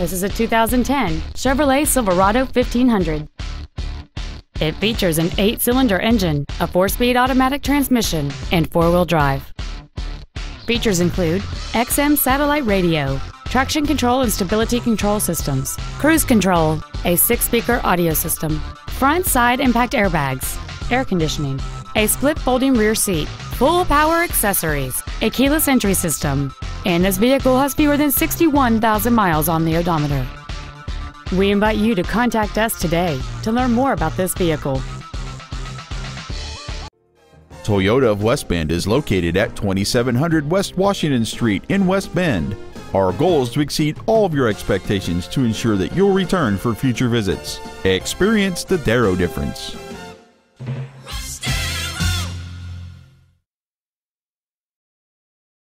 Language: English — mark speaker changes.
Speaker 1: This is a 2010 Chevrolet Silverado 1500. It features an eight-cylinder engine, a four-speed automatic transmission, and four-wheel drive. Features include XM satellite radio, traction control and stability control systems, cruise control, a six-speaker audio system, front side impact airbags, air conditioning, a split folding rear seat, full power accessories, a keyless entry system, and this vehicle has fewer than 61,000 miles on the odometer. We invite you to contact us today to learn more about this vehicle.
Speaker 2: Toyota of West Bend is located at 2700 West Washington Street in West Bend. Our goal is to exceed all of your expectations to ensure that you'll return for future visits. Experience the Darrow difference.